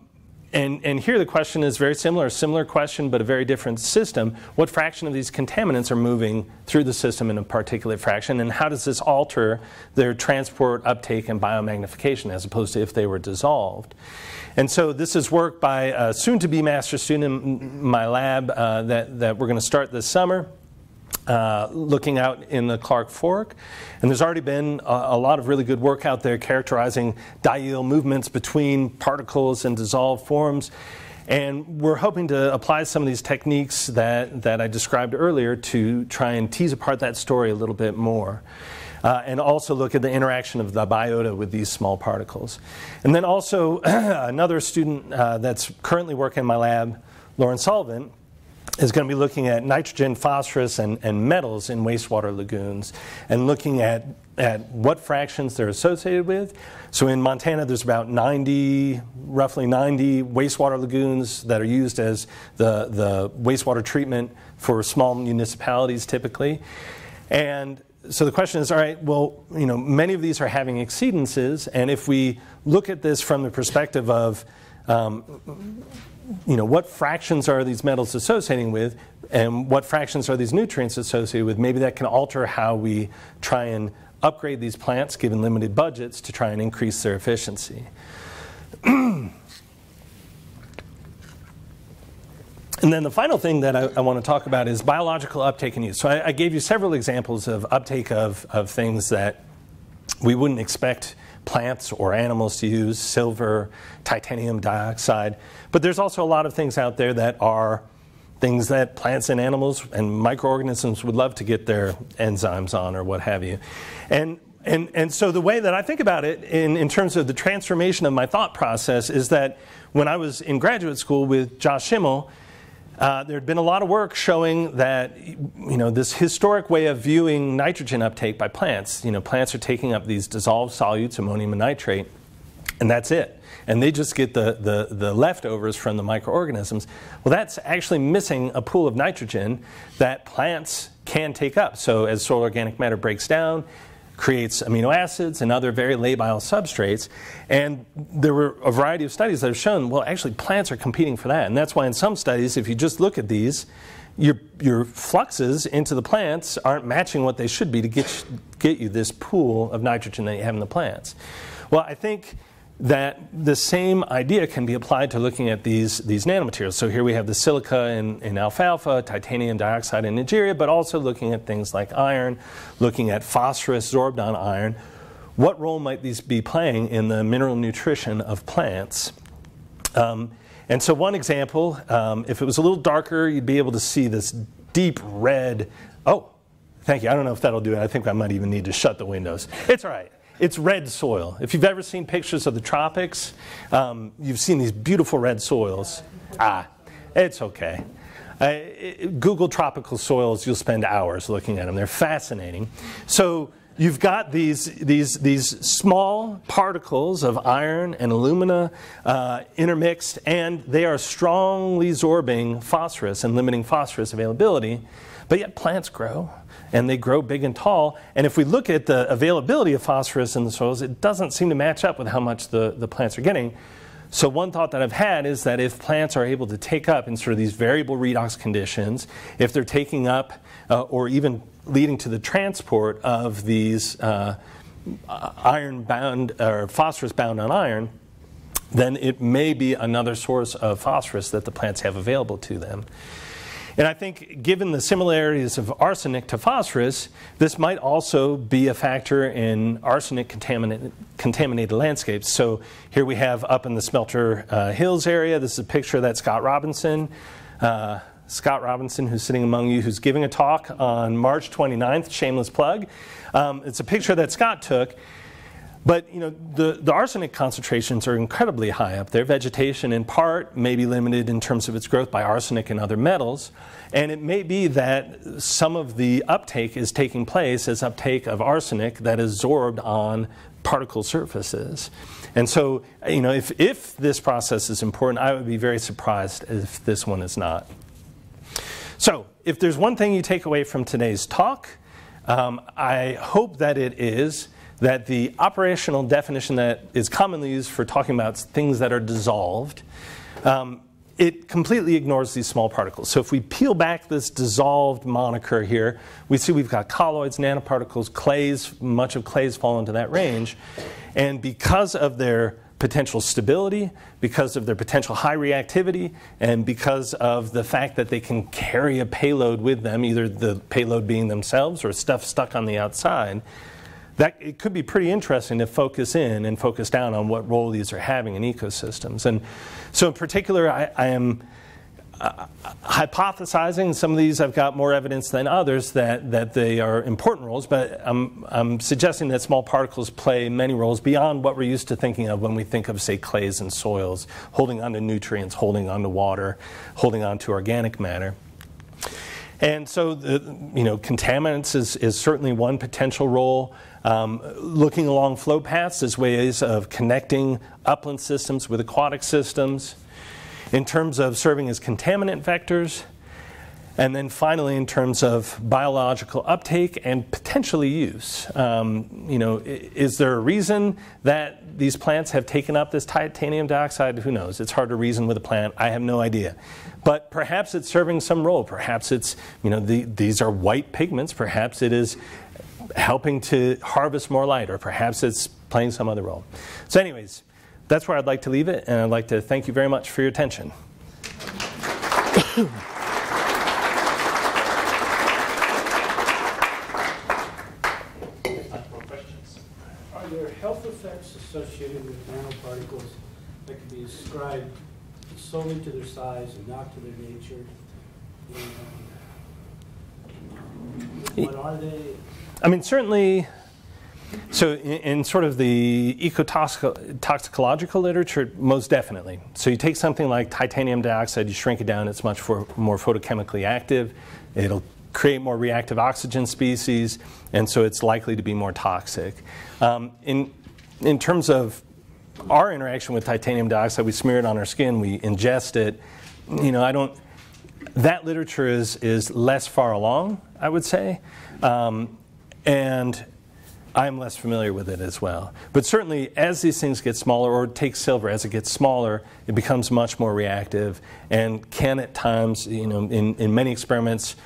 and, and here the question is very similar, a similar question, but a very different system. What fraction of these contaminants are moving through the system in a particulate fraction, and how does this alter their transport, uptake, and biomagnification as opposed to if they were dissolved? And so this is work by a soon-to-be master student in my lab uh, that, that we're going to start this summer. Uh, looking out in the Clark Fork. And there's already been a, a, lot of really good work out there characterizing diel movements between particles and dissolved forms. And we're hoping to apply some of these techniques that, that I described earlier to try and tease apart that story a little bit more. Uh, and also look at the interaction of the biota with these small particles. And then also, another student uh, that's currently working in my lab, Lauren Sullivan, is going to be looking at nitrogen, phosphorus, and, and metals in wastewater lagoons and looking at, at what fractions they're associated with. So in Montana, there's about 90, roughly 90 wastewater lagoons that are used as the, the wastewater treatment for small municipalities typically. And so the question is, all right, well, you know, many of these are having exceedances, and if we look at this from the perspective of um, you know, what fractions are these metals associating with and what fractions are these nutrients associated with, maybe that can alter how we try and upgrade these plants given limited budgets to try and increase their efficiency. and then the final thing that I, I, want to talk about is biological uptake and use. So I, I gave you several examples of uptake of, of things that we wouldn't expect plants or animals to use, silver, titanium dioxide. But there's also a lot of things out there that are things that plants and animals and microorganisms would love to get their enzymes on or what have you. And and, and so the way that I think about it in, in terms of the transformation of my thought process is that when I was in graduate school with Josh Schimel, uh, there had been a lot of work showing that you know this historic way of viewing nitrogen uptake by plants. You know, plants are taking up these dissolved solutes, ammonium and nitrate, and that's it. And they just get the, the, the leftovers from the microorganisms. Well, that's actually missing a pool of nitrogen that plants can take up. So as soil organic matter breaks down, creates amino acids and other very labile substrates. And there were a variety of studies that have shown, well, actually, plants are competing for that. And that's why in some studies, if you just look at these, your, your fluxes into the plants aren't matching what they should be to get, get you this pool of nitrogen that you have in the plants. Well, I think that the same idea can be applied to looking at these, these nanomaterials. So here we have the silica in, in alfalfa, titanium dioxide in Nigeria, but also looking at things like iron, looking at phosphorus, sorbitol iron. What role might these be playing in the mineral nutrition of plants? Um, and so one example, um, if it was a little darker, you'd be able to see this deep red. Oh, thank you. I don't know if that'll do it. I think I might even need to shut the windows. It's all right. It's red soil. If you've ever seen pictures of the tropics, um, you've seen these beautiful red soils. Ah, it's okay. Uh, Google tropical soils, you'll spend hours looking at them. They're fascinating. So you've got these, these, these small particles of iron and alumina uh, intermixed, and they are strongly sorbing phosphorus and limiting phosphorus availability. But yet plants grow and they grow big and tall. And if we look at the availability of phosphorus in the soils, it doesn't seem to match up with how much the, the plants are getting. So one thought that I've had is that if plants are able to take up in sort of these variable redox conditions, if they're taking up uh, or even leading to the transport of these uh, iron bound or phosphorus bound on iron, then it may be another source of phosphorus that the plants have available to them. And I think, given the similarities of arsenic to phosphorus, this might also be a factor in arsenic contaminated, contaminated landscapes. So here we have up in the Smelter uh, Hills area, this is a picture that Scott Robinson, uh, Scott Robinson, who's sitting among you, who's giving a talk on March 29th, shameless plug. Um, it's a picture that Scott took. But you know, the, the arsenic concentrations are incredibly high up there. Vegetation, in part, may be limited in terms of its growth by arsenic and other metals. And it may be that some of the uptake is taking place as uptake of arsenic that is sorbed on particle surfaces. And so, you know, if, if this process is important, I would be very surprised if this one is not. So, if there's one thing you take away from today's talk, um, I hope that it is that the operational definition that is commonly used for talking about things that are dissolved, um, it completely ignores these small particles. So if we peel back this dissolved moniker here, we see we've got colloids, nanoparticles, clays, much of clays fall into that range. And because of their potential stability, because of their potential high reactivity, and because of the fact that they can carry a payload with them, either the payload being themselves or stuff stuck on the outside, that it could be pretty interesting to focus in and focus down on what role these are having in ecosystems. And so, in particular, I, I am uh, hypothesizing some of these I've got more evidence than others that, that they are important roles, but I'm, I'm suggesting that small particles play many roles beyond what we're used to thinking of when we think of, say, clays and soils, holding on to nutrients, holding on to water, holding on to organic matter. And so, the, you know, contaminants is, is certainly one potential role. Um, looking along flow paths as ways of connecting upland systems with aquatic systems. In terms of serving as contaminant vectors, and then finally, in terms of biological uptake and potentially use, um, you know, is there a reason that these plants have taken up this titanium dioxide? Who knows? It's hard to reason with a plant. I have no idea. But perhaps it's serving some role. Perhaps it's, you know, the, these are white pigments. Perhaps it is helping to harvest more light, or perhaps it's playing some other role. So, anyways, that's where I'd like to leave it, and I'd like to thank you very much for your attention. Are there health effects associated with nanoparticles that can be ascribed solely to their size and not to their nature? And What are they? I mean, certainly. So, in, in sort of the ecotoxicological literature, most definitely. So, you take something like titanium dioxide, you shrink it down, it's much for, more photochemically active. It'll create more reactive oxygen species, and so it's likely to be more toxic. Um, in, in terms of our interaction with titanium dioxide, we smear it on our skin, we ingest it. You know, I don't. That literature is is less far along, I would say, um, and I'm less familiar with it as well. But certainly, as these things get smaller, or take silver, as it gets smaller, it becomes much more reactive, and can at times, you know, in in many experiments.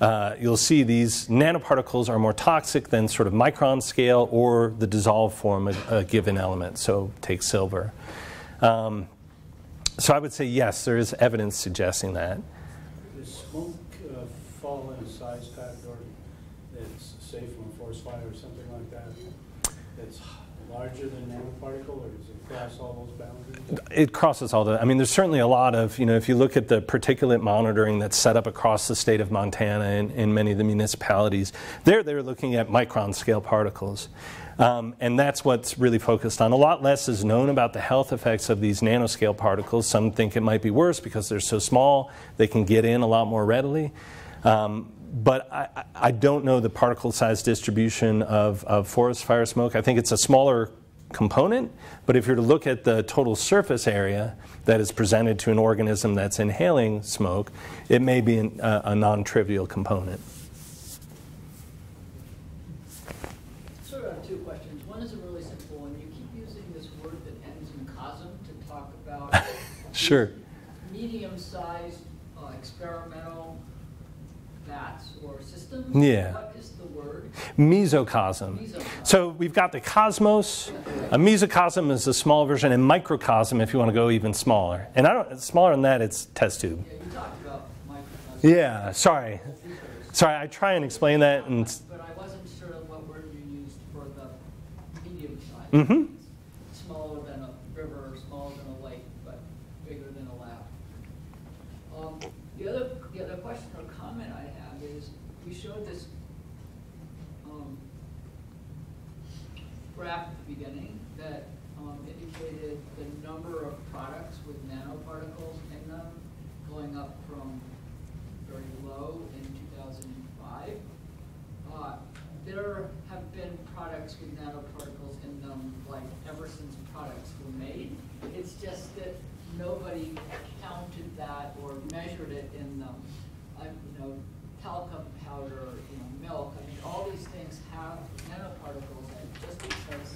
Uh, you'll see these nanoparticles are more toxic than sort of micron scale or the dissolved form of a given element. So take silver. Um, so I would say yes, there is evidence suggesting that. Does smoke uh, fall in a size category that's safe from a forest fire or something like that? That's larger than nanoparticle, or is it boundaries? It crosses all the. I mean, there's certainly a lot of, you know, if you look at the particulate monitoring that's set up across the state of Montana and in many of the municipalities, there they're looking at micron scale particles. Um, and that's what's really focused on. A lot less is known about the health effects of these nanoscale particles. Some think it might be worse because they're so small, they can get in a lot more readily. Um, but I, I, don't know the particle size distribution of, of forest fire smoke. I think it's a smaller component, but if you're to look at the total surface area that is presented to an organism that's inhaling smoke, it may be an, uh, a non trivial component. Sort of two questions. One is a really simple one. You keep using this word that ends in cosm to talk about sure. medium sized uh, experimental bats or systems. Yeah. What is the word? Mesocosm. So we've got the cosmos. A mesocosm is a small version, and microcosm if you want to go even smaller. And I don't smaller than that, it's test tube. Yeah, you talked about microcosm. Yeah. Sorry. Sorry. I try and explain that, and But I wasn't sure what word you used for the medium size. Mhm. Smaller than a river, or smaller than a lake, but bigger than a lab. Um, the other, the other question or comment I have is, we showed this, um, graph at the beginning that, um, indicated the number of products with nanoparticles in them going up from very low in two thousand and five. Uh, there have been products with nanoparticles in them, like ever since products were made. It's just that nobody counted that or measured it in them. I, you know, talcum powder, you know, milk, I mean, all these things have nanoparticles, and just because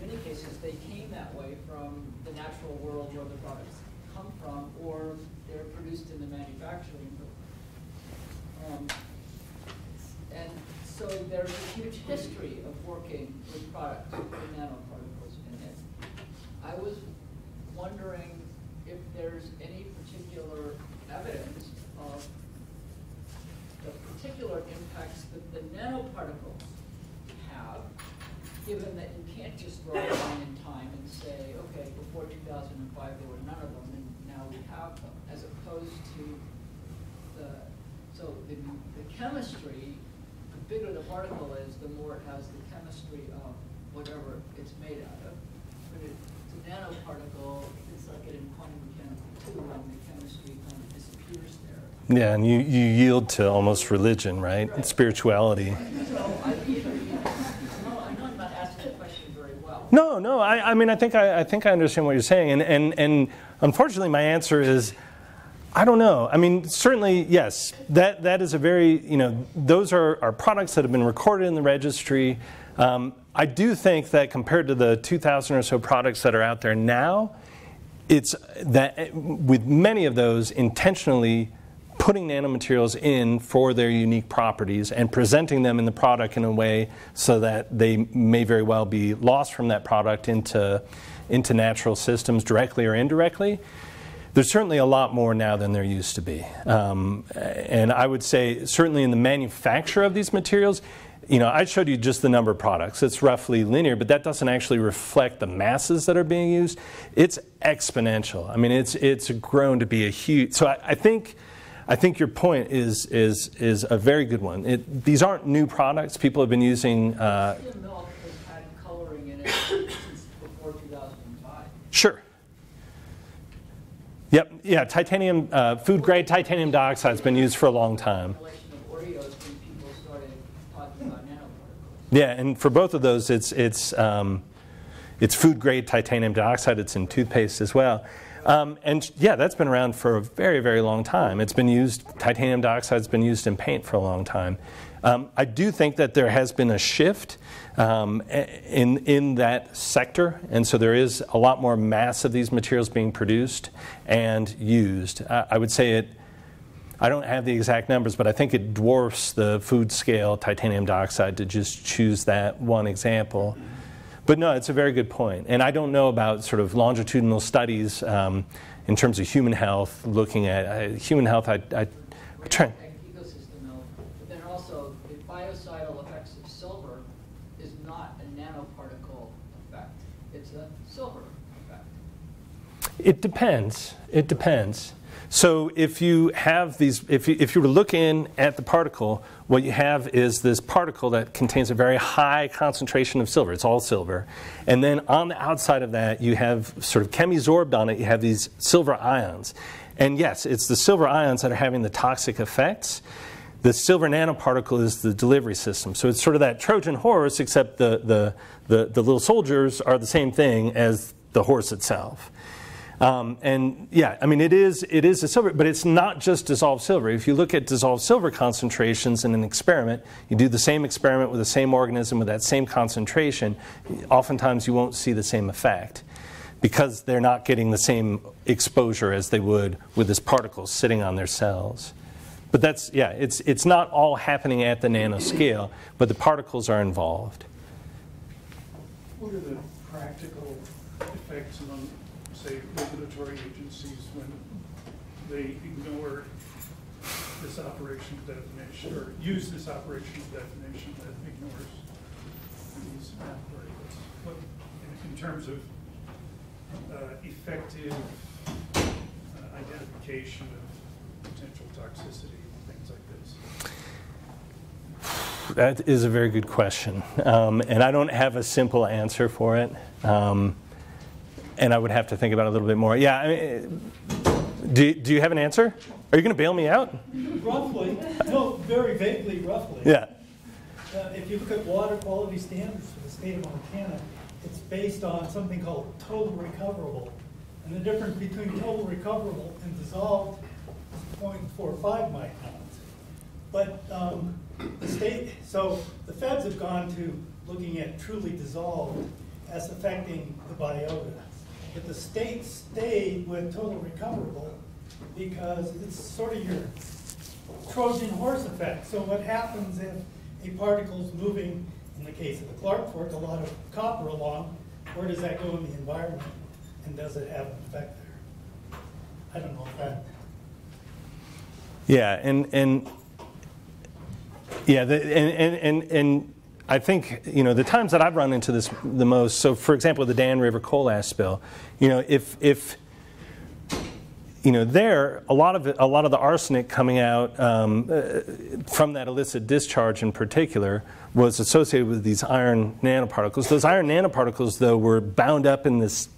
in many cases they came that way from the the products come from, or they're produced in the manufacturing. Um, and so there's a huge history of working with products with nanoparticles in it. I was wondering if there's any particular evidence of the particular impacts that the nanoparticles have, given that you can't just draw a line in time and say, okay, before two thousand and five, there were none of them, and now we have them, as opposed to the, so the, the chemistry, the bigger the particle is, the more it has the chemistry of whatever it's made out of. But it, it's a nanoparticle, it's like in quantum mechanical too, and the chemistry kind of disappears there. Yeah, and you, you yield to almost religion, right? Right. Spirituality. So I either, no, I know I'm not asking the question very well. No, no. I, I mean, I think I, I think I understand what you're saying, and and and unfortunately, my answer is, I don't know. I mean, certainly, yes. That that is a very you know those are are products that have been recorded in the registry. Um, I do think that compared to the 2,000 or so products that are out there now, it's that with many of those intentionally putting nanomaterials in for their unique properties and presenting them in the product in a way so that they may very well be lost from that product into, into natural systems directly or indirectly. There's certainly a lot more now than there used to be. Um, and I would say, certainly in the manufacture of these materials, you know, I showed you just the number of products. It's roughly linear, but that doesn't actually reflect the masses that are being used. It's exponential. I mean, it's it's grown to be a huge. So I, I think, I think your point is is is a very good one. It, these aren't new products. People have been using. Uh, Skim milk has had coloring in it since before two thousand and five. sure. Yep. Yeah. Titanium, uh, food grade titanium dioxide has been used for a long time. Formulation of Oreos when people started talking about nanoparticles. Yeah, and for both of those, it's it's um, it's food grade titanium dioxide. It's in toothpaste as well. Um, and yeah, that's been around for a very, very long time. It's been used, titanium dioxide's been used in paint for a long time. Um, I do think that there has been a shift um, in, in that sector, and so there is a lot more mass of these materials being produced and used. Uh, I would say it, I don't have the exact numbers, but I think it dwarfs the food scale titanium dioxide to just choose that one example. But no, it's a very good point. And I don't know about sort of longitudinal studies um, in terms of human health, looking at uh, human health. I, I, I try. Ecosystem health, but then also the biocidal effects of silver is not a nanoparticle effect. It's a silver effect. It depends. It depends. So if you have these, if you, if you were looking at the particle, what you have is this particle that contains a very high concentration of silver. It's all silver. And then on the outside of that, you have sort of chemisorbed on it, you have these silver ions. And yes, it's the silver ions that are having the toxic effects. The silver nanoparticle is the delivery system. So it's sort of that Trojan horse, except the, the, the, the little soldiers are the same thing as the horse itself. Um, and yeah, I mean, it is, it is a silver, but it's not just dissolved silver. If you look at dissolved silver concentrations in an experiment, you do the same experiment with the same organism with that same concentration, oftentimes you won't see the same effect because they're not getting the same exposure as they would with this particle sitting on their cells. But that's, yeah, it's, it's not all happening at the nanoscale, but the particles are involved. What are the practical effects among, say, regulatory agencies when they ignore this operational definition, or use this operational definition that ignores these nanoparticles? What, in, in terms of uh, effective uh, identification of potential toxicity, things like this? That is a very good question. Um, and I don't have a simple answer for it. Um, and I would have to think about it a little bit more. Yeah, I mean, do, do you have an answer? Are you going to bail me out? Roughly, no, very vaguely, roughly. Yeah. uh, if you look at water quality standards for the state of Montana, it's based on something called total recoverable. And the difference between total recoverable and dissolved is 0.45 microns. But um, the state, so the feds have gone to looking at truly dissolved as affecting the biota. But the state stayed with total recoverable because it's sort of your Trojan horse effect. So what happens if a particle's moving, in the case of the Clark Fork, a lot of copper along, where does that go in the environment? And does it have an effect there? I don't know if that, Yeah, and and yeah, the, and, and and and I think you know the times that I've run into this the most. So, for example, the Dan River coal ash spill. You know, if if you know there a lot of a lot of the arsenic coming out um, uh, from that illicit discharge in particular was associated with these iron nanoparticles. Those iron nanoparticles, though, were bound up in this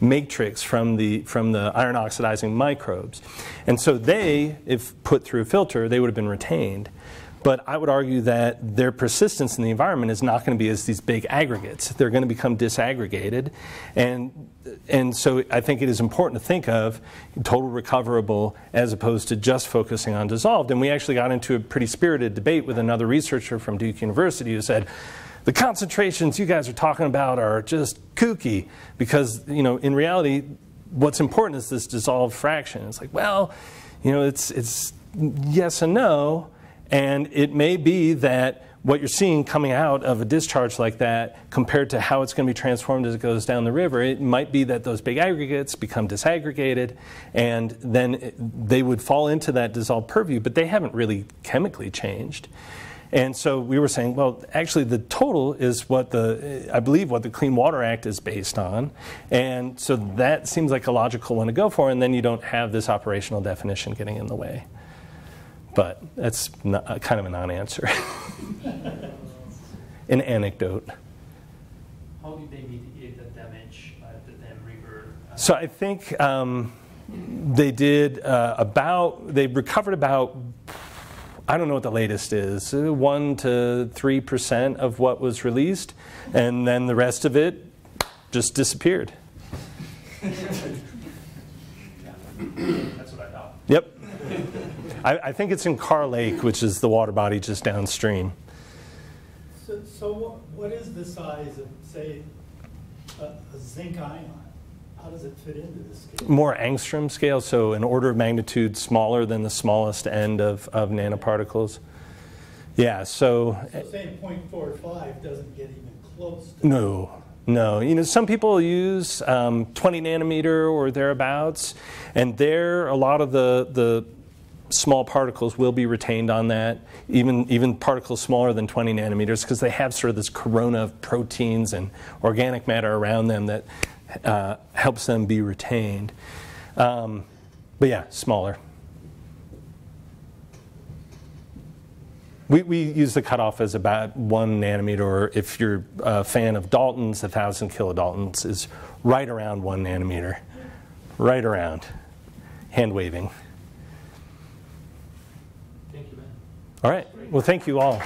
matrix from the from the iron oxidizing microbes, and so they, if put through a filter, they would have been retained. But I would argue that their persistence in the environment is not going to be as these big aggregates. They're going to become disaggregated, and and so I think it is important to think of total recoverable as opposed to just focusing on dissolved. And we actually got into a pretty spirited debate with another researcher from Duke University who said. The concentrations you guys are talking about are just kooky because, you know, in reality, what's important is this dissolved fraction. It's like, well, you know, it's, it's yes and no. And it may be that what you're seeing coming out of a discharge like that compared to how it's going to be transformed as it goes down the river, it might be that those big aggregates become disaggregated and then they would fall into that dissolved purview, but they haven't really chemically changed. And so we were saying, well, actually, the total is what the, I believe, what the Clean Water Act is based on. And so that seems like a logical one to go for, and then you don't have this operational definition getting in the way. But that's not, kind of a non answer. An anecdote. How did they mitigate the damage at the Dan River? Uh, So I think um, they did uh, about, they recovered about, I don't know what the latest is, uh, 1 to 3% of what was released, and then the rest of it just disappeared. That's what I thought. Yep. I, I think it's in Kerr Lake, which is the water body just downstream. so, so what, what is the size of, say, a, a zinc ion? How does it fit into this scale? More angstrom scale, so an order of magnitude smaller than the smallest end of, of nanoparticles. Yeah, so So saying 0.45 doesn't get even close to. No, no. You know, some people use um, 20 nanometer or thereabouts, and there a lot of the the small particles will be retained on that, even even particles smaller than 20 nanometers, because they have sort of this corona of proteins and organic matter around them that uh, helps them be retained. Um, but yeah, smaller. We, we use the cutoff as about one nanometer, or if you're a fan of Daltons, a thousand kilodaltons is right around one nanometer. Right around. Hand waving. All right. Well, thank you all.